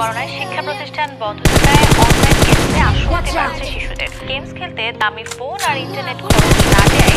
করোনায় শিক্ষা প্রতিষ্ঠান বন্ধ থাকায় অনলাইন গেমসে আসক্তি বাড়ছে শিশুদের। গেমস খেলতে দামি ফোন আর ইন্টারনেট খরচ না দেয়